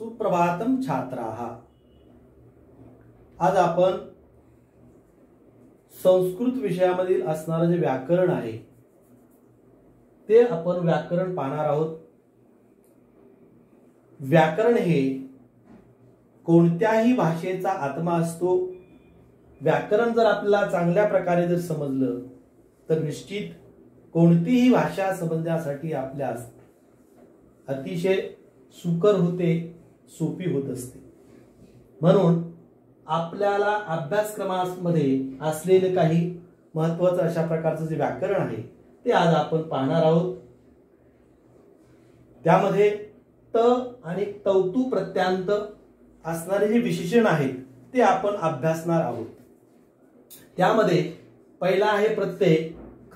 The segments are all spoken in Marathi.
सुप्रभातम छात्राः। आज आपण संस्कृत विषयामधील असणारं जे व्याकरण आहे ते आपण व्याकरण पाहणार आहोत. व्याकरण हे कोणत्याही भाषेचा आत्मा असतो. व्याकरण जर आपल्याला चांगल्या प्रकारे जर समजलं तर निश्चित कोणतीही भाषा समजण्यासाठी आपल्यास अतिशय सुकर होते. सोपी होत असते. म्हणून आपल्याला अभ्यासक्रमामध्ये असलेलं काही महत्वाचं अशा प्रकारचं जे व्याकरण आहे ते आज आपण पाहणार आहोत. त्यामध्ये त आणि तौतू प्रत्यांत असणारे जे विशेषण आहेत ते आपण अभ्यासणार आहोत. त्यामध्ये पहिला आहे प्रत्यय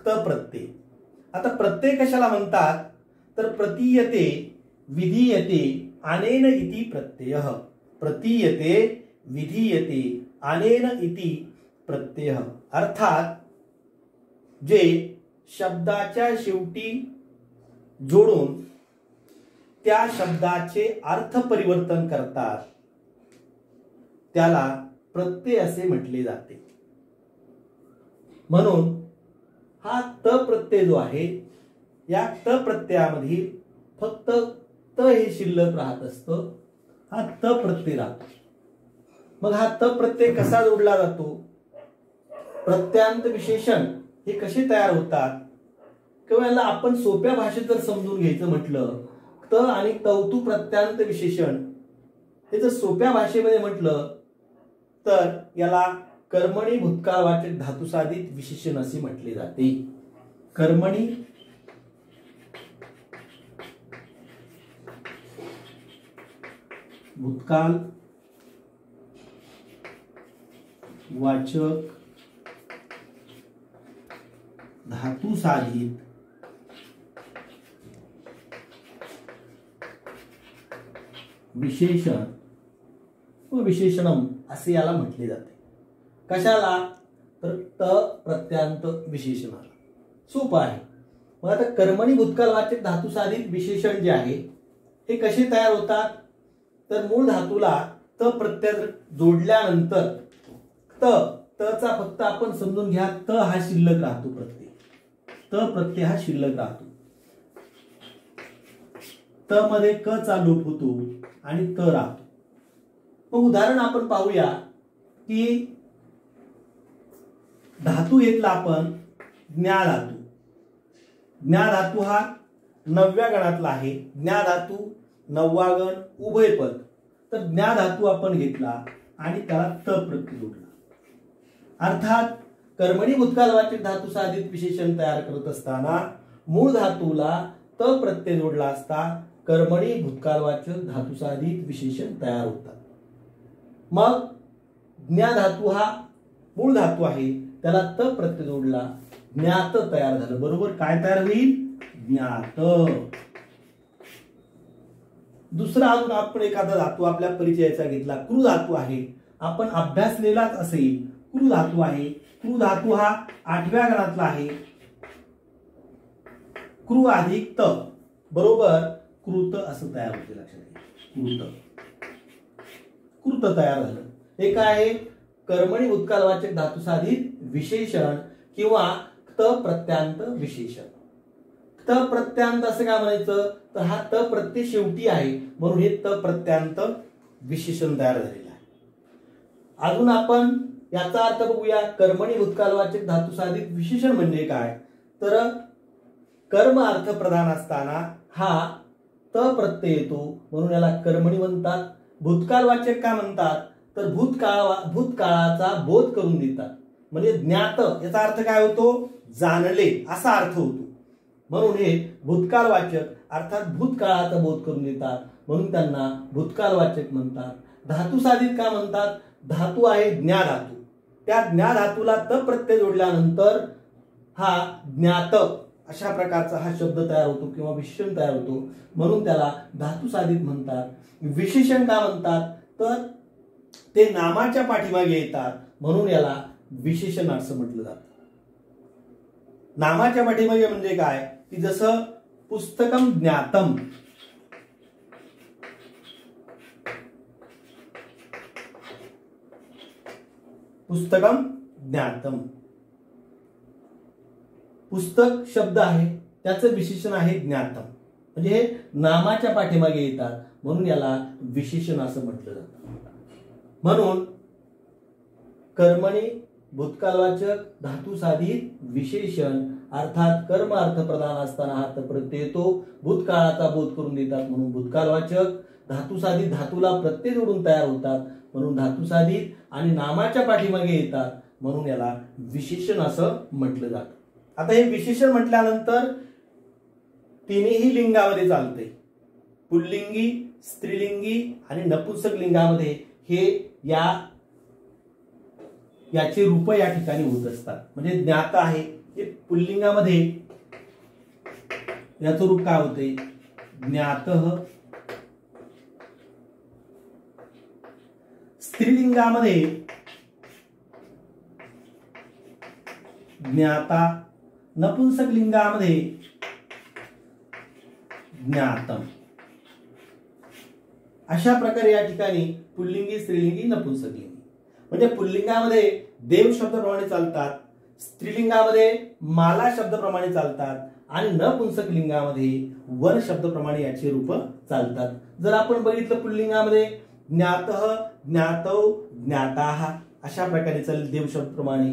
त प्रत्यय. आता प्रत्यय कशाला म्हणतात? तर प्रतीयते विधीयते अनेन इति प्रत्यय। प्रतीयते विधीयते अनेन इति प्रत्यय। अर्थात जे शब्दाच्या शेवटी जोडून त्या शब्दाचे अर्थ परिवर्तन करतात त्याला प्रत्यय असे म्हटले जाते. म्हणून हा त प्रत्यय जो आहे या त प्रत्ययामधील फक्त त हे शिल्लक राहत असतं. हा त प्रत्यय राहतो. मग हा त प्रत्यय कसा जोडला जातो? प्रत्यांत विशेषण हे कसे तयार होतात? किंवा याला आपण सोप्या भाषेत जर समजून घ्यायचं म्हटलं त आणि तौतू प्रत्यांत विशेषण हे जर सोप्या भाषेमध्ये म्हटलं तर याला कर्मणी भूतकाळ वाचक धातुसाधित विशेषण असे म्हटले जाते. कर्मणी भूतकाल वाचक धातू साधित विशेषण व विशेषणम असे याला म्हटले जाते. कशाला? तर त प्रत्यांत विशेषणाला. सोपं आहे. मग आता कर्मणी भूतकाल वाचक धातू साधित विशेषण जे आहे हे कसे तयार होतात? तर मूळ धातूला त प्रत्यय जोडल्यानंतर त तचा फक्त आपण समजून घ्या त हा शिल्लक राहतो प्रत्यय. त प्रत्यय हा शिल्लक राहतो. त मध्ये क चा लोप होतो आणि त राहतो. मग उदाहरण आपण पाहूया की धातू घेतला आपण ज्ञा धातू. ज्ञा धातू हा नवव्या गणातला आहे. ज्ञा धातू नववागण उभयपद तर ज्ञा धातू आपण घेतला आणि त्याला त प्रत्यय जोडला अर्थात कर्मणी भूतकालवाचक धातू साधित विशेषण तयार करत असताना मूळ धातूला त प्रत्यय जोडला असता कर्मणी भूतकालवाचक धातू साधित विशेषण तयार होतात. मग ज्ञा धातू हा मूळ धातू आहे त्याला त प्रत्यय जोडला ज्ञात तयार झालं. बरोबर? काय तयार होईल? ज्ञात. दुसरा अजून आपण एखादा धातू आपल्या परिचयाचा घेतला. क्रू धातू आहे. आपण अभ्यासलेलाच असेल. क्रू धातू आहे. क्रू धातू हा आठव्या गणातला आहे. क्रू अधिक त बरोबर? कृत असं तयार होते लक्षात कृत कृत तयार झालं. हे काय आहे? कर्मणी उत्कालवाचक धातू साधित विशेषण किंवा त प्रत्यांत विशेषण. त प्रत्यांत असं काय म्हणायचं? तर हा त प्रत्यय शेवटी आहे. म्हणून हे त प्रत्यांत विशेषण तयार झालेलं आहे. अजून आपण याचा अर्थ बघूया. कर्मणी भूतकालवाचक धातू साधित विशेषण म्हणजे काय? तर कर्म अर्थ प्रधान असताना हा त प्रत्यय येतो. म्हणून याला कर्मणी म्हणतात. भूतकालवाचक काय म्हणतात? तर भूतकाळ भूतकाळाचा बोध करून देतात. म्हणजे ज्ञात याचा अर्थ काय होतो? जाणले असा अर्थ होतो. म्हणून हे भूतकाळ वाचक अर्थात भूतकाळाचा बोध करून देतात म्हणून त्यांना भूतकाळ वाचक म्हणतात. धातू साधित का म्हणतात? धातू आहे ज्ञाधातू. त्या ज्ञाधातूला त प्रत्यय जोडल्यानंतर हा ज्ञात अशा प्रकारचा हा शब्द तयार होतो किंवा विशेषण तयार होतो. म्हणून त्याला धातू साधित म्हणतात. विशेषण का म्हणतात? तर ते नामाच्या पाठीमागे येतात. म्हणून याला विशेषण असं म्हटलं जातं. नामाच्या पाठीमागे म्हणजे काय? की जसं पुस्तकम ज्ञातम. पुस्तकम ज्ञातम. पुस्तक शब्द आहे त्याचं विशेषण आहे ज्ञातम. म्हणजे हे नामाच्या पाठीमागे येतात म्हणून याला विशेषण असं म्हटलं जात. म्हणून कर्मणी भूतकालवाचक धातू साधित विशेषण अर्थात कर्म अर्थप्रधान असताना अर्थ प्रत्यय येतो भूतकाळाचा बोध करून देतात म्हणून भूतकालवाचक धातुसाधित धातूला प्रत्यय जोडून तयार होतात म्हणून धातुसाधित आणि नामाच्या पाठीमागे येतात म्हणून याला विशेषण असं म्हटलं जातं. आता हे विशेषण म्हटल्यानंतर तिन्ही लिंगामध्ये चालते पुल्लिंगी स्त्रीलिंगी आणि नपुंसक लिंगामध्ये हे या याचे रूप या ठिकाणी होत असतात. म्हणजे ज्ञात आहे. पुल्लिंगामध्ये याचं रूप काय होते ज्ञात स्त्रीलिंगामध्ये ज्ञाता नपुंसक लिंगामध्ये ज्ञातम. अशा प्रकारे या ठिकाणी पुल्लिंगी स्त्रीलिंगी नपुंसकलिंगी. म्हणजे पुल्लिंगामध्ये देव शब्दप्रमाणे चालतात स्त्रीलिंगामध्ये माला शब्दप्रमाणे चालतात आणि नपुंसक लिंगामध्ये वन शब्दप्रमाणे याचे रूप चालतात. जर आपण बघितलं पुल्लिंगामध्ये ज्ञात ज्ञातव ज्ञाता अशा प्रकारे चालेल देव शब्दप्रमाणे.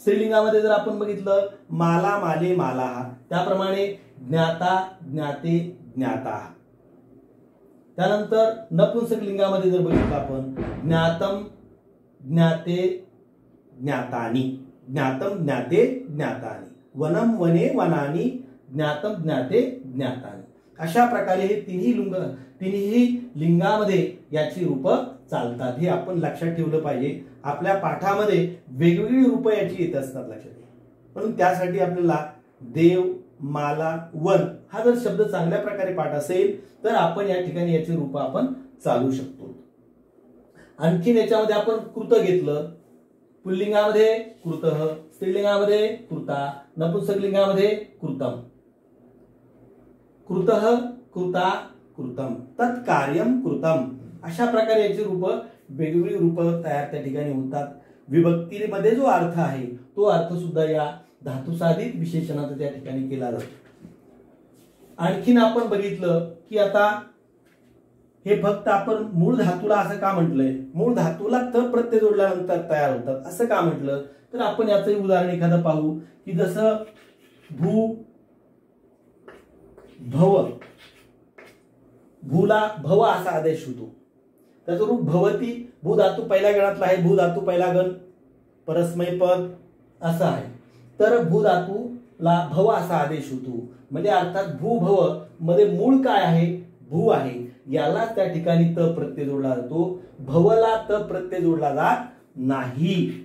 स्त्रीलिंगामध्ये जर आपण बघितलं माला माले माला त्याप्रमाणे ज्ञाता ज्ञाते ज्ञाता. त्यानंतर नपुंसक लिंगामध्ये जर बघितलं आपण ज्ञातम ज्ञाते ज्ञातानी. ज्ञातम ज्ञाते ज्ञातानी. वनम वने वनानी ज्ञातम ज्ञाते ज्ञातानी. अशा प्रकारे हे तिन्ही लिंग तिन्ही लिंगामध्ये याची रूप चालतात. हे आपण लक्षात ठेवलं पाहिजे. आपल्या पाठामध्ये वेगवेगळी रूप याची येत असतात लक्षात म्हणून त्यासाठी आपल्याला देव माला वन हा जर शब्द चांगल्या प्रकारे पाठ असेल तर आपण या ठिकाणी याची रूप आपण चालू शकतो. आणखीन याच्यामध्ये आपण कृत घेतलं पुल्लिंगामध्ये कृत स्त्रीलिंगामध्ये कृता नपुंसकलिंगामध्ये कृतम कृत कृता कृतम तत्कार्यम कृतम अशा प्रकारे याची रूप वेगवेगळी रूप तयार त्या ठिकाणी होतात. विभक्तीमध्ये जो अर्थ आहे तो अर्थ सुद्धा या धातुसाधित विशेषणाचा त्या ठिकाणी केला जातो. आणखीन आपण बघितलं की आता हे फक्त आपण मूळ धातूला असं का म्हटलंय? मूळ धातूला त प्रत्यय जोडल्यानंतर तयार होतात. असं का म्हटलं? तर आपण याचंही उदाहरण एखादं पाहू की जसं भू भव भूला भव असा आदेश होतो. त्याचं रूप भवती भू धातू पहिल्या गणातला आहे भू धातू पहिला गण परस्मय पद असं आहे. तर भू धातूला भव असा आदेश होतो. म्हणजे अर्थात भू भवमध्ये मूळ काय आहे? भू आहे. याला त्या ठिकाणी त प्रत्यय जोडला जातो. भवला त प्रत्यय जोडला जात नाही.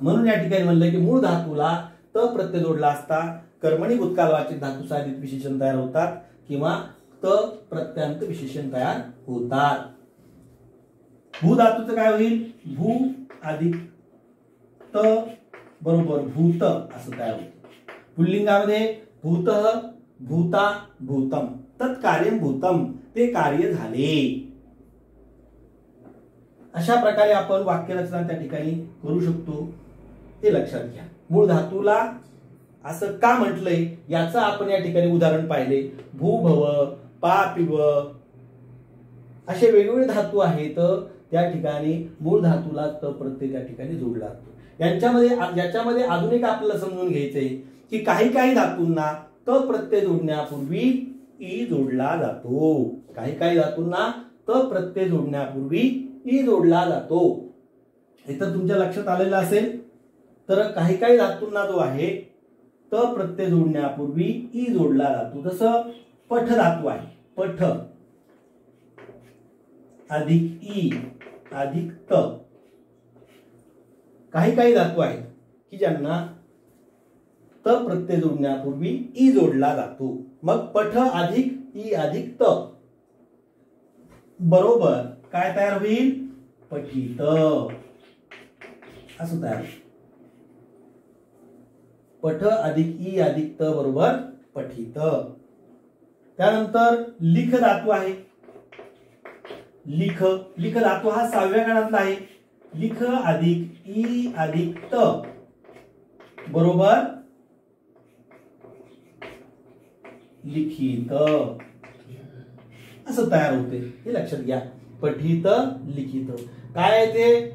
म्हणून या ठिकाणी म्हणलं की मूळ धातूला त प्रत्यय जोडला असता. कर्मणी भूतकालवाचित धातू साधित विशेषण तयार होतात किंवा त प्रत्यांत विशेषण तयार होतात. भू धातूचं काय होईल? भू अधिक त बरोबर भूत असं तयार होतं. पुल्लिंगामध्ये भूत भूता भूतम. तत्कार्यम भूतम ते कार्य झाले. अशा प्रकारे आपण वाक्यरचना त्या ठिकाणी करू शकतो. ते लक्षात घ्या. मूळ धातूला असं का म्हटलंय? याचं आपण या ठिकाणी उदाहरण पाहिले. भूभव पापिव असे वेगवेगळे धातू आहेत. त्या ठिकाणी मूळ धातूला त प्रत्यय त्या ठिकाणी जोडला जातो. यांच्यामध्ये याच्यामध्ये अजून एक आपल्याला समजून घ्यायचंय की काही काही धातूंना त प्रत्यय जोडण्यापूर्वी ई जोडला जातो. काही काही धातूंना त प्रत्यय जोडण्यापूर्वी ई जोडला जातो. हे तर तुमच्या लक्षात आलेलं असेल. तर काही काही धातूंना जो आहे त प्रत्यय जोडण्यापूर्वी ई जोडला जातो. जसं पठ धातू आहे. पठ. अधिक ई अधिक त. काही काही धातू आहेत की ज्यांना त प्रत्यय जोडण्यापूर्वी ई जोडला जातो. मग पठ अधिक ई अधिक त. बरोबर काय तयार होईल? पठित. असं तयार पठ अधिक ई अधिक त बरोबर पठित. त्यानंतर लिख धातू आहे. लिख लिख धातू हा सहाव्या गणातला आहे. लिख अधिक ई अधिक त. बरोबर? लिखित. असं तयार होते. हे लक्षात घ्या. पठित लिखित. काय आहे ते?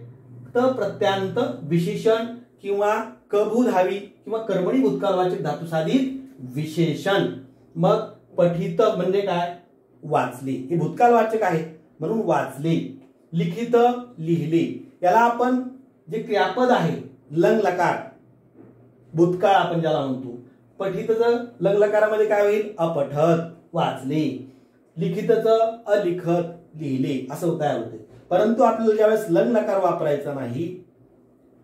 त प्रत्यांत विशेषण किंवा कभू धावी किंवा कर्मणी भूतकाळवाचक धातू साधित विशेषण. मग पठित म्हणजे काय? वाचले. हे भूतकाळवाचक आहे. म्हणून वाचले. लिखित लिहिले. याला आपण जे क्रियापद आहे लंग लकार. भूतकाळ आपण ज्याला म्हणतो. पठितच लग्नकारामध्ये काय होईल? अपठत वाचले लिखितच अलिखत. लिहिले. असं तयार होते. परंतु आपल्याला ज्यावेळेस लग्नकार वापरायचा नाही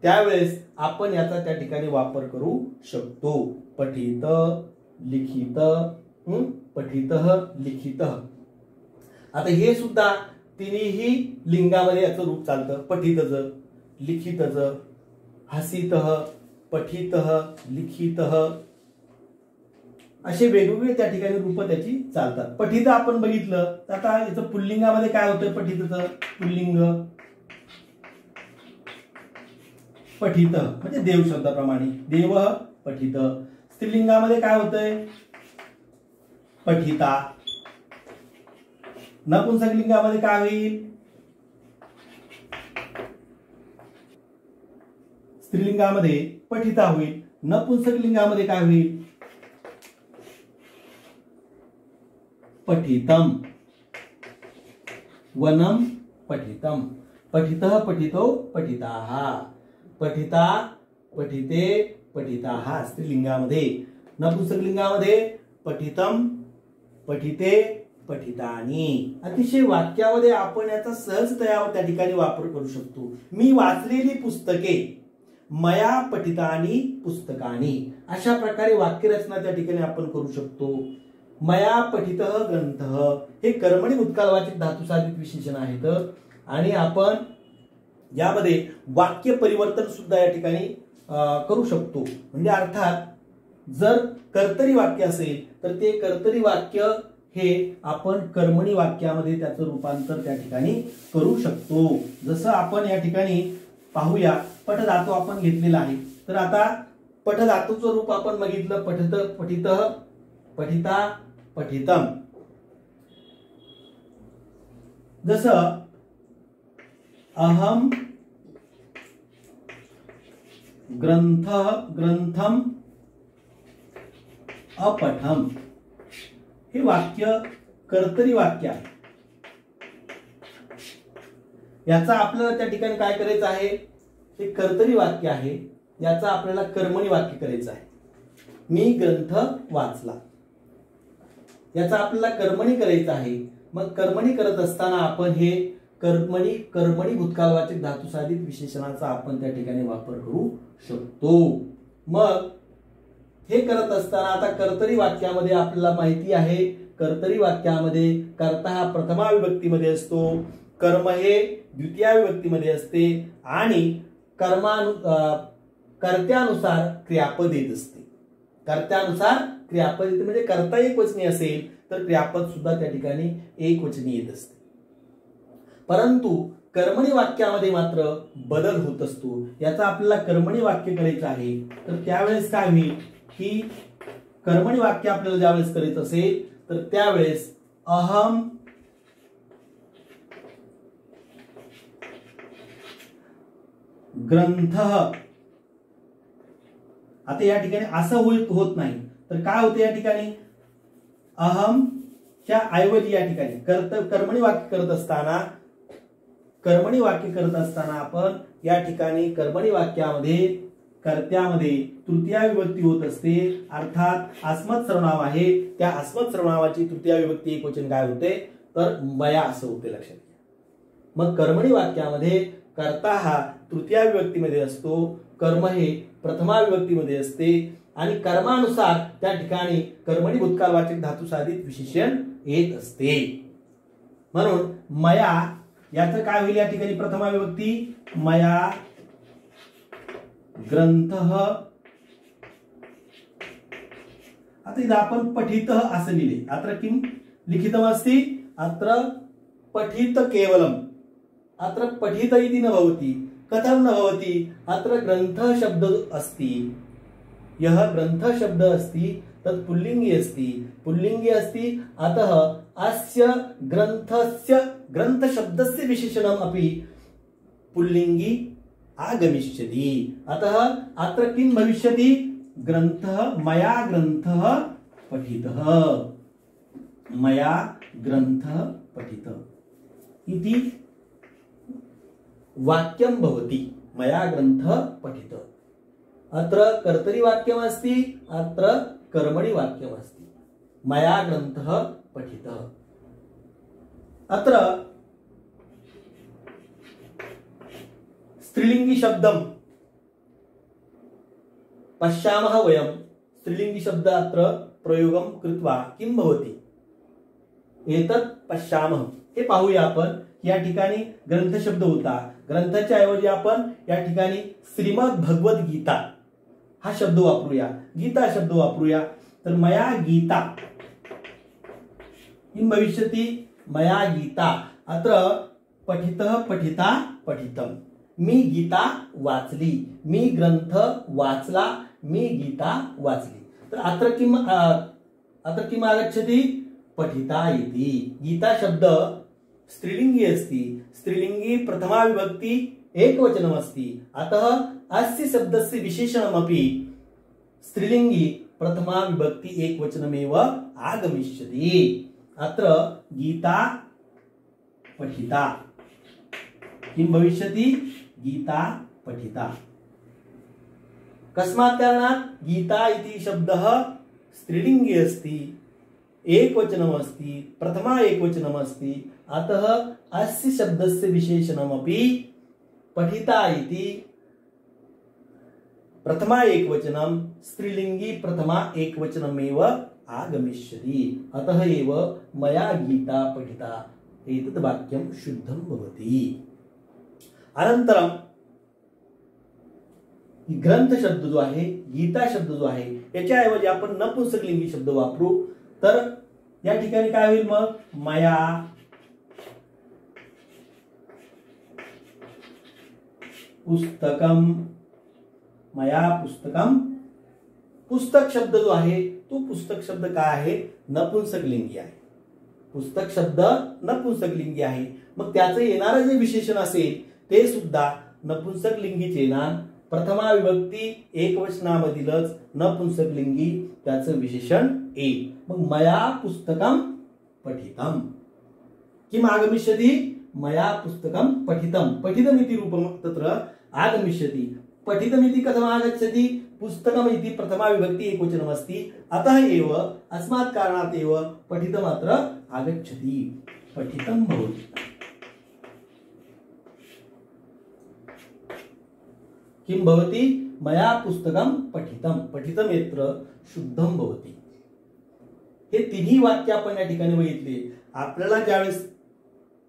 त्यावेळेस आपण याचा त्या ठिकाणी वापर करू शकतो. पठित लिखित पठित लिखित. आता हे सुद्धा तिन्ही लिंगामध्ये याचं रूप चालतं. पठितच लिखितच. हसित पठित लिखित. असे वेगवेगळे त्या ठिकाणी रूप त्याची चालतात. पठित आपण बघितलं तर आता याचं पुल्लिंगामध्ये काय होतंय पठितचं? पुल्लिंग. पठित म्हणजे देव शब्दाप्रमाणे. देव पठित. स्त्रीलिंगामध्ये काय होतंय? पठिता. नपुंसकलिंगामध्ये काय होईल? स्त्रीलिंगामध्ये पठिता होईल. नपुंसकलिंगामध्ये काय होईल? पठितम। वनम पठितम। पठित पठितो पठिता। पठिता पठिते पठिता स्त्रीलिंगामध्ये। नपुसकलिंगामध्ये पठितम पठिते पठितानी। अतिशय वाक्यामध्ये आपण याचा सहजतया त्या ठिकाणी वापर करू शकतो. मी वाचलेली पुस्तके मया पठितानी पुस्तकानी अशा प्रकारे वाक्यरचना त्या ठिकाणी आपण करू शकतो. मया पठित ग्रंथ. हे कर्मणी उत्कालवाचित धातुसाधित विशेषण आहेत. आणि आपण यामध्ये वाक्य परिवर्तन सुद्धा या ठिकाणी करू शकतो. म्हणजे अर्थात जर कर्तरी वाक्य असेल तर ते कर्तरी वाक्य हे आपण कर्मणी वाक्यामध्ये त्याचं रूपांतर त्या ठिकाणी करू शकतो. जसं आपण या ठिकाणी पाहूया पठधातू आपण घेतलेला आहे. तर आता पठधातूचं रूप आपण बघितलं पठत पठित पठिता पठितम। जस अहम ग्रंथ ग्रंथम अपठम। हे वाक्य कर्तरी वाक्य आहे। याचा आपल्याला त्या ठिकाणी काय करायचं आहे? हे कर्तरी वाक्य आहे. याचा आपल्याला कर्मणी वाक्य करायचं आहे. मी ग्रंथ वाचला. याचा आपल्याला कर्मणी करायचं आहे. मग कर्मणी करत असताना आपण हे कर्मणी कर्मणी भूतकालवाचक धातुसाधित विशेषणाचा आपण त्या ठिकाणी वापर करू शकतो. मग हे करत असताना आता कर्तरी वाक्यामध्ये आपल्याला माहिती आहे कर्तरी वाक्यामध्ये कर्ता हा प्रथमा विभक्तीमध्ये असतो कर्म हे द्वितीया विभक्तीमध्ये असते आणि कर्मानु कर्त्यानुसार क्रियापद येत असते. कर्त्यानुसार क्रियापद येते म्हणजे कर्ता एक वचनी असेल तर क्रियापद सुद्धा त्या ठिकाणी एक वचनी येत असते. परंतु कर्मणी वाक्यामध्ये मात्र बदल होत असतो. याचा आपल्याला कर्मणी वाक्य करायचं आहे तर त्यावेळेस काय होईल? की कर्मणी वाक्य आपल्याला ज्यावेळेस करायचं असेल तर त्यावेळेस अहम ग्रंथ. आता या ठिकाणी असं होत होत नाही. तर काय होते या ठिकाणी? अहम च्या ऐवजी या ठिकाणी. कर्त कर्मणी वाक्य करत असताना कर्मणी वाक्य करत असताना आपण या ठिकाणी कर्मणी वाक्यामध्ये कर्त्यामध्ये तृतीया विभक्ती होत असते. अर्थात अस्मत सर्वनाम आहे. त्या अस्मत सर्वनामाची तृतीया विभक्ती एक वचन काय होते? तर मया असं होते लक्षात घ्या. मग कर्मणी वाक्यामध्ये कर्ता हा तृतीया विभक्तीमध्ये असतो. कर्म हे प्रथमा विभक्तीमध्ये असते. आणि कर्मानुसार त्या ठिकाणी कर्मणी भूतकालवाचक धातू साधित विशेषण येत असते. म्हणून मया याचं काय होईल या ठिकाणी प्रथमा विभक्ती मया ग्रंथ. आता इथं आपण पठित असं लिहिले. अत्र किम लिखितमस्ति अत्र पठित केवलम. अत्र पठित इति न भवति कथं न भवति? अत्र ग्रन्थः शब्द अस्ति. यः ग्रन्थशब्दः अस्ति तत् पुल्लिङ्गे अस्ति। पुल्लिङ्गे अस्ति अतः अस्य ग्रन्थस्य ग्रन्थशब्दस्य विशेषणम् अपि पुल्लिङ्गी आगमिष्यति। अतः अत्र किं भविष्यति? ग्रन्थः मया ग्रन्थः पठितः। मया ग्रन्थः पठितः। इति वाक्यं भवति। मया ग्रन्थः पठितः। अत्र कर्तरी वाक्यमस्ति अत्र कर्मणि वाक्यमस्ति मया ग्रन्थः पठितः। अत्र स्त्रीलिंगी शब्दं पश्यामः वयं स्त्रीलिंगी शब्द अत्र प्रयोगं कृत्वा किं भवति? एतत् पश्यामः। हे पाहूया आपण या ठिकाणी ग्रंथ शब्द होता। ग्रंथाच्या ऐवजी आपण या ठिकाणी श्रीमद भगवत गीता हा शब्द वापरूया. गीता शब्द वापरूया. तर मया गीता. किं भविष्यति मया गीता. अत्र पठितः पठिता पठितम. मी गीता वाचली. मी ग्रंथ वाचला. मी गीता वाचली. तर अत्र किम अत्र किम आगच्छति? पठिता इति. गीता शब्द स्त्रीलिंगी अस्ति. स्त्रीलिंगी प्रथमा विभक्ति एकवचनमस्ति. अतः अस्य शब्दस्य विशेषणमपि स्त्रीलिङ्गी प्रथमा विभक्ति एकवचनमेव आगमिष्यति। अत्र गीता पठिता। किं भविष्यति? गीता पठिता। कस्मात् कारणात् गीता इति शब्दः स्त्रीलिङ्गी अस्ति एकवचनमस्ति प्रथमा एकवचनमस्ति अतः अस्य शब्दस्य विशेषणमपि पठिता इति प्रथमा एकवचनं स्त्रीलिङ्गी प्रथमा एकवचनमेव आगमिष्यति। अतः एव मया गीता पठिता। एतत् वाक्यं शुद्धं भवति। अनंतरम ग्रंथ शब्द जो आहे गीता शब्द जो आहे याच्याऐवजी आपण नपुंसकलिंगी शब्द वापरू। तर या ठिकाणी काय होईल मग? मया पुस्तकम मया पुस्तकम पुस्तक शब्द जो आहे तो पुस्तक शब्द काय आहे? नपुंसकलिंगी आहे. पुस्तक शब्द नपुंसकलिंगी आहे. मग त्याचं येणारं जे विशेषण असेल ते सुद्धा नपुंसकलिंगीचे येणार. प्रथमा विभक्ती एक वचनामधीलच नपुंसकलिंगी त्याचं विशेषण येईल मग मया पुस्तकम पठितम. किम आगमिष्यति मया पुस्तकम पठितम. पठितमिति रूपम तत्र आगमिष्यति. पठितमिति कथम आगच्छति इति प्रथमा विभक्ति एकवचनमस्ति। अतः एव अस्मात् कारणात् एव पठितम् अत्र आगच्छति। पठितं भवति। किं भवति? मया पुस्तकं पठितं। पठितं यत्र शुद्धं भवति। हे तिन्ही वाक्य आपण या ठिकाणी बघितली. आपल्याला ज्यावेळेस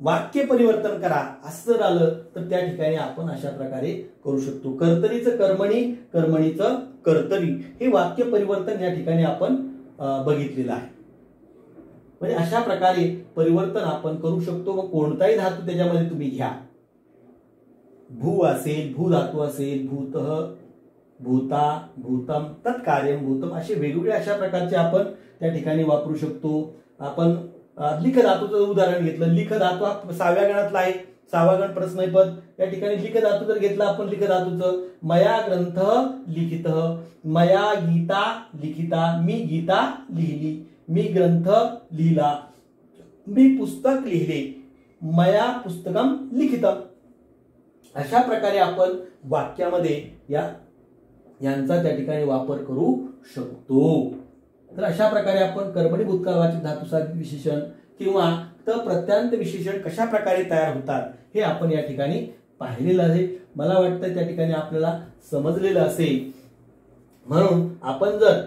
वाक्य परिवर्तन करा. असं जर आलं तर त्या ठिकाणी आपण अशा प्रकारे करू शकतो. कर्तरीचं कर्मणी कर्मणीचं कर्तरी. हे वाक्य परिवर्तन या ठिकाणी आपण बघितलेलं आहे. म्हणजे अशा प्रकारे परिवर्तन आपण करू शकतो व कोणताही धातू त्याच्यामध्ये तुम्ही घ्या. भू असेल भू धातू असेल भूत भूता भूतम तत्कार्यम भूतम असे वेगवेगळे अशा प्रकारचे आपण त्या ठिकाणी वापरू शकतो. आपण लिख धातूचं उदाहरण घेतलं. लिख धातू हा सहाव्या गणातला आहे. सहावा गण प्रश्नपद. या ठिकाणी लिख धातू जर घेतला आपण लिख धातूचं मया ग्रंथ लिखित. मया गीता लिखिता. मी गीता लिहिली. मी ग्रंथ लिहिला. मी पुस्तक लिहिले. मया पुस्तकम लिखित. अशा प्रकारे आपण वाक्यामध्ये या यांचा त्या ठिकाणी वापर करू शकतो. तर अशा प्रकारे आपण कर्मणी भूतकाळवाची धातुसा विशेषण किंवा तर प्रत्यांत विशेषण कशा प्रकारे तयार होतात हे आपण या ठिकाणी पाहिलेलं आहे. मला वाटतं त्या ठिकाणी आपल्याला समजलेलं असेल. म्हणून आपण जर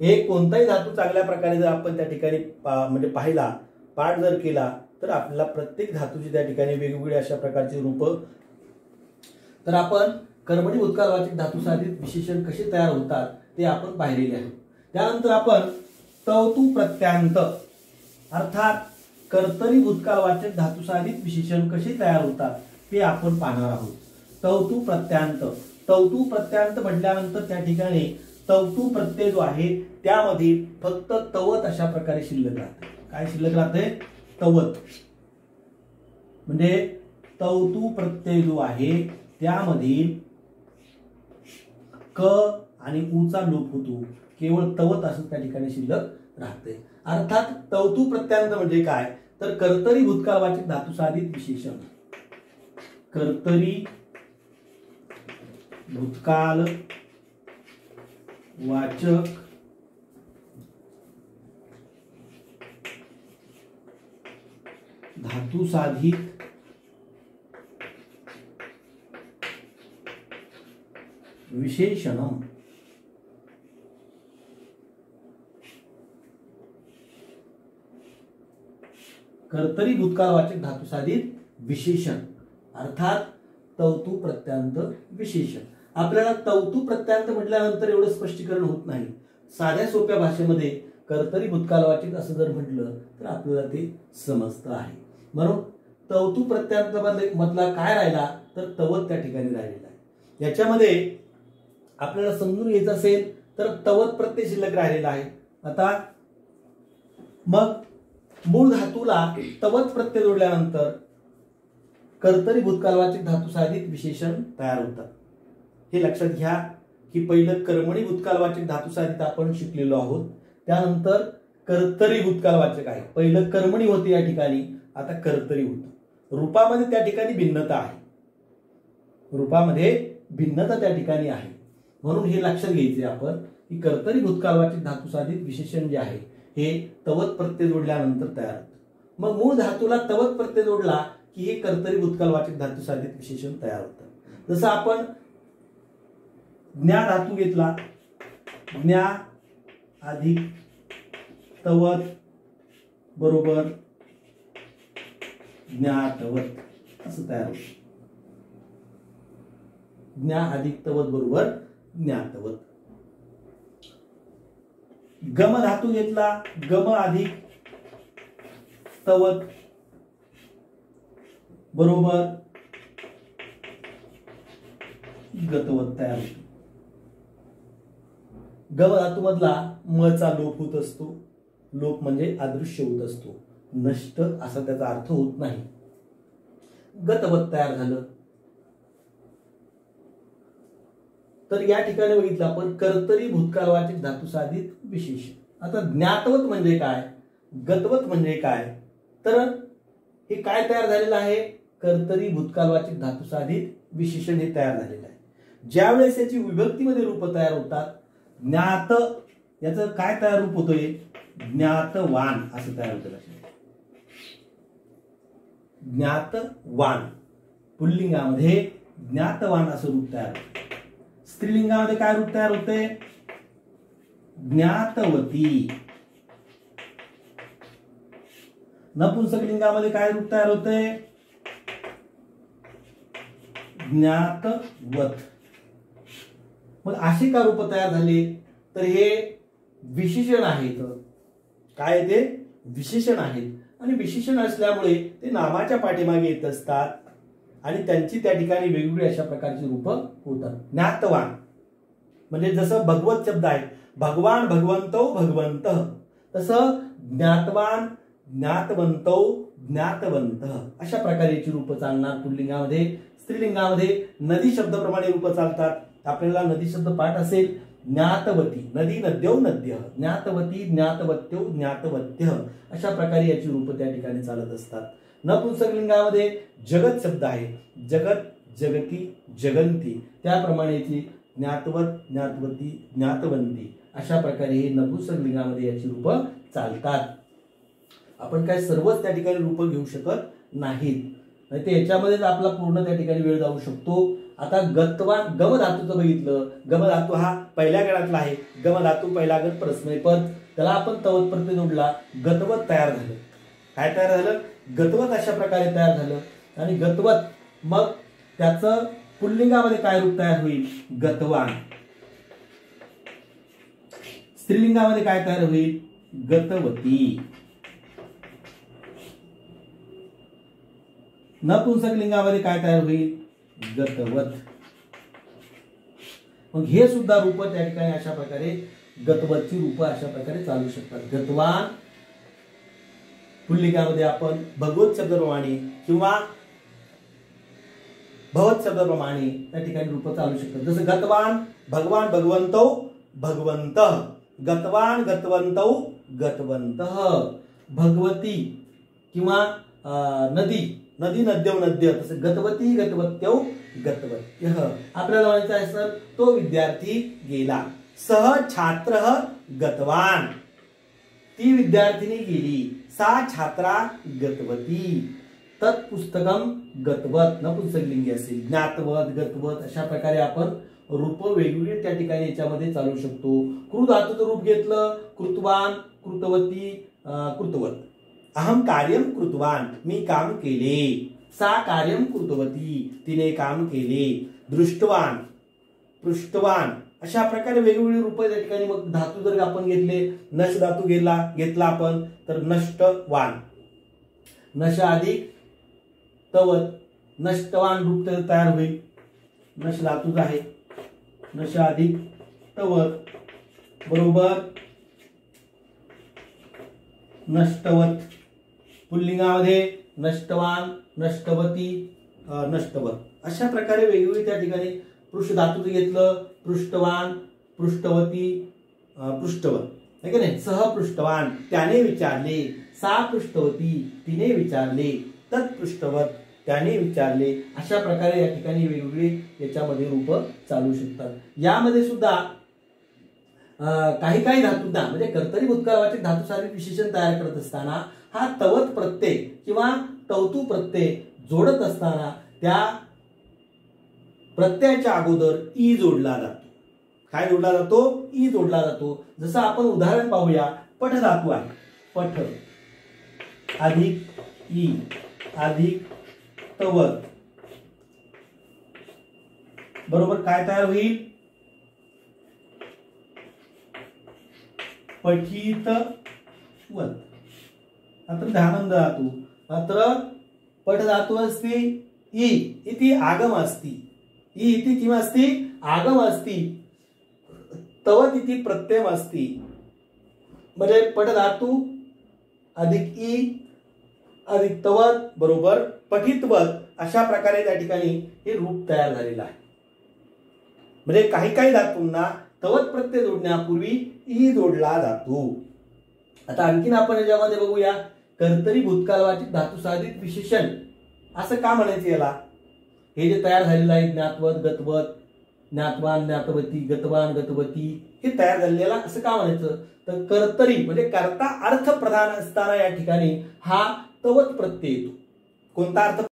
एक कोणताही धातू चांगल्या प्रकारे जर आपण त्या ठिकाणी म्हणजे पाहिला पाठ जर केला तर आपल्याला प्रत्येक धातूची त्या ठिकाणी वेगवेगळी अशा प्रकारची रूप. तर आपण कर्मणी उत्कालवाचक धातूसाधित विशेषण कसे तयार होतात ते आपण पाहिलेले आहे. त्यानंतर आपण तवतू प्रत्यांत अर्थात कर्तरी भूतकाळवाचक धातुसाधित विशेषण कसे तयार होतात ते आपण पाहणार आहोत. तवतू प्रत्यांत. तवतू प्रत्यांत म्हटल्यानंतर त्या ठिकाणी तवतू प्रत्यय जो आहे त्यामध्ये फक्त तवत अशा प्रकारे शिल्लक राहते. काय शिल्लक राहते? तवत. म्हणजे तवतू प्रत्यय जो आहे त्यामधील क आणि उचा लोप होतो. केवळ तवत असं त्या ठिकाणी शिल्लक राहते. अर्थात तवतू प्रत्यांत म्हणजे काय? तर कर्तरी भूतकाळवाचक धातू साधित विशेषण. कर्तरी भूतकाल वाचक धातू साधित विशेषण. कर्तरी भूतकाळवाचक धातू साधित विशेषण. अर्थात तवतू प्रत्यांत विशेषण. आपल्याला तवतू प्रत्यांत म्हटल्यानंतर एवढं स्पष्टीकरण होत नाही. साध्या सोप्या भाषेमध्ये कर्तरी भूतकालवाचक असं जर म्हटलं तर आपल्याला ते समजतं आहे. म्हणून तवतू प्रत्यांत मधला काय राहिला तर तवत त्या ठिकाणी राहिलेला आहे. याच्यामध्ये आपल्याला समजून घ्यायचं असेल तर तवत प्रत्यय शिल्लक राहिलेला आहे. आता मग मूळ धातूला तवत प्रत्यय जोडल्यानंतर कर्तरी भूतकालवाचक धातू साधित विशेषण तयार होतात हे लक्षात घ्या की पहिलं कर्मणी भूतकालवाचक धातू साधित आपण शिकलेलो आहोत. त्यानंतर कर्तरी भूतकालवाचक आहे. पहिलं कर्मणी होते या ठिकाणी आता कर्तरी होतं. रूपामध्ये त्या ठिकाणी भिन्नता आहे. रूपामध्ये भिन्नता त्या ठिकाणी आहे. म्हणून हे लक्षात घ्यायचे आपण की कर्तरी भूतकालवाचक धातू साधित विशेषण जे आहे हे तवत प्रत्यय जोडल्यानंतर तयार होतं. मग मूळ धातूला तवत प्रत्यय जोडला की हे कर्तरी भूतकालवाचक धातू साधित विशेषण तयार होतं. जसं आपण ज्ञा धातू घेतला ज्ञा अधिक तवत बरोबर ज्ञातवत असं तयार होत. ज्ञा अधिक तवत बरोबर ज्ञातवत गम धातू घेतला गम अधिक तवत बरोबर गतवत तयार होतो. गम धातू मधला मचा लोप होत असतो. लोप म्हणजे अदृश्य होत असतो. नष्ट असा त्याचा अर्थ होत नाही. गतवत तयार झालं. तर या ठिकाणी बघितलं आपण कर्तरी भूतकालवाचक धातू साधित विशेष. आता ज्ञातवत म्हणजे काय? गतवत म्हणजे काय? तर हे काय तयार झालेलं आहे? कर्तरी भूतकालवाचक धातू साधित विशेषण हे तयार झालेलं आहे. ज्यावेळेस याची विभक्तीमध्ये रूप तयार होतात ज्ञात याचं काय तयार रूप होतोय ज्ञातवान असं तयार होतं लक्षात ज्ञातवान. पुल्लिंगामध्ये ज्ञातवान असं रूप तयार होतं. स्त्रीलिंगामध्ये काय रूप तयार होते ज्ञातवती. नपुंसकलिंगामध्ये काय रूप तयार होते ज्ञातवत. मग अशी का रूप तयार झाली? तर हे विशेषण आहेत. काय ते? विशेषण आहेत. आणि विशेषण असल्यामुळे ते नामाच्या पाठीमागे येत असतात. आणि त्यांची त्या ठिकाणी वेगवेगळी अशा प्रकारची रूपं होतात. ज्ञातवान. म्हणजे जसं भगवत शब्द आहे भगवान भगवंतो भगवंत. तसं ज्ञातवान ज्ञातवंतो ज्ञातवंत. अशा प्रकारे याची रूप चालणार पुल्लिंगामध्ये. स्त्रीलिंगामध्ये नदी शब्दप्रमाणे रूप चालतात. आपल्याला नदी शब्द पाठ असेल ज्ञातवती. नदी नद्यो नद्य. ज्ञातवती ज्ञातवत्यो ज्ञातवत्य. अशा प्रकारे याची रूप त्या ठिकाणी चालत असतात. नपुंसकलिंगामध्ये जगत शब्द आहे. जगत जगती जगंती. त्याप्रमाणे याची ज्ञातवत ज्ञातवती ज्ञातवंती. अशा प्रकारे हे नपुंसकलिंगामध्ये याची रूप चालतात. आपण काय सर्वच त्या ठिकाणी रूप घेऊ शकत नाहीत. नाही ते याच्यामध्येच आपला पूर्ण त्या ठिकाणी वेळ जाऊ शकतो. आता गतवा गमधातूचं बघितलं. गमधातू हा पहिल्या गणातला आहे. गमधातू पहिला गट परस्मय त्याला आपण तवत जोडला. गतवत तयार झालं. काय तयार झालं? गतवत अशा प्रकारे तयार झालं. आणि गतवत मग त्याचं पुल्लिंगामध्ये काय रूप तयार होईल? गतवान. स्त्रीलिंगामध्ये काय तयार होईल? गतवती. नपुंसक लिंगामध्ये काय तयार होईल? गतवत. मग हे सुद्धा रूप त्या ठिकाणी अशा प्रकारे गतवतची रूप अशा प्रकारे चालू शकतात. गतवान. पुल्लिंगामध्ये आपण भगवत चंद्रवाणी किंवा भगवत शब्दाप्रमाणे त्या ठिकाणी रूप चालू शकतात. जसं गतवान भगवान भगवंत भगवंत. गतवान गतवंत गतवंत. भगवती किंवा नदी. नदी नद्यव नद्य. तसं गतवती गतवत्यव गतवत्य. आपल्याला म्हणायचं आहे सर तो विद्यार्थी गेला. सह छात्र गतवान. ती विद्यार्थिनी गेली. सा छात्रा गतवती. तत्पुस्तकम गतवत नपुंसकलिंगी असेल ज्ञातवत गतवत अशा प्रकारे आपण रूप वेगवेगळी त्या ठिकाणी याच्यामध्ये चालू शकतो. कृ धातूचं रूप घेतलं कृतवान कृतवती कृतवत. अहम कार्यम कृतवान मी काम केले. सा कार्यम कृतवती तिने काम केले. दृष्टवान पृष्ठवान अशा प्रकारे वेगवेगळी रूप त्या ठिकाणी मग धातू जर आपण घेतले नश धातू गेला घेतला आपण तर नष्टवान. नश अधिक तवत नष्टवान रूप तयार होईल. नश धातूच आहे. नश अधिक तवत. बरोबर? नष्टवत. पुल्लिंगामध्ये नष्टवान नष्टवती नष्टवत. अशा प्रकारे वेगवेगळी त्या ठिकाणी पृष्ठ धातूचं घेतलं पृष्ठवान पृष्ठवती पृष्ठवत. आहे नाही? सहपृष्ठवान त्याने विचारले सा पृष्ठवती तिने विचारले तत्पृष्ठवत. त्याने विचारले अशा प्रकारे या ठिकाणी वेगवेगळी याच्यामध्ये रूप चालू शकतात. यामध्ये सुद्धा काही काही धातूंना म्हणजे कर्तरी भूतकाळवाचक धातू साधित विशेषण तयार करत असताना हा तवत प्रत्यय किंवा तवतू प्रत्यय जोडत असताना त्या प्रत्ययाच्या अगोदर ई जोडला जातो. काय जोडला जातो? ई जोडला जातो. जसं आपण उदाहरण पाहूया पठ धातू आहे. पठ. अधिक ई. अधिक टवर बरोबर काय तयार होईल? पठित वत. मात्र ध्यानं धातू अत्र पठ धातू अस्ति इ इति आगम अस्ति. इ इति किमस्ति आगम अस्ति. तवत इति प्रत्यय असती. म्हणजे पट धातू अधिक ई अधिक तवत बरोबर? पठितवत अशा प्रकारे त्या ठिकाणी हे रूप तयार झालेलं आहे. म्हणजे काही काही धातूंना तवत प्रत्यय जोडण्यापूर्वी ई जोडला जातो. आता आणखीन आपण याच्यामध्ये बघूया. कर्तरी भूतकालवाचित धातुसाधित विशेषण. असं का म्हणायचं याला? हे जे तयार झालेलं आहे ज्ञातवत गतवत ज्ञातवान ज्ञातवती गतवान गतवती हे तयार झालेला असं का म्हणायचं? तर कर्तरी म्हणजे कर्ता अर्थ प्रधान असताना या ठिकाणी हा तवत प्रत्यय येतो. कोणता अर्थ